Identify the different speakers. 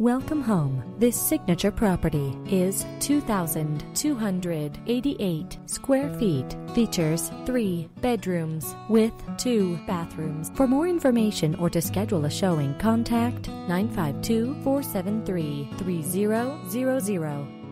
Speaker 1: Welcome home. This signature property is 2,288 square feet. Features three bedrooms with two bathrooms. For more information or to schedule a showing, contact 952 473 3000.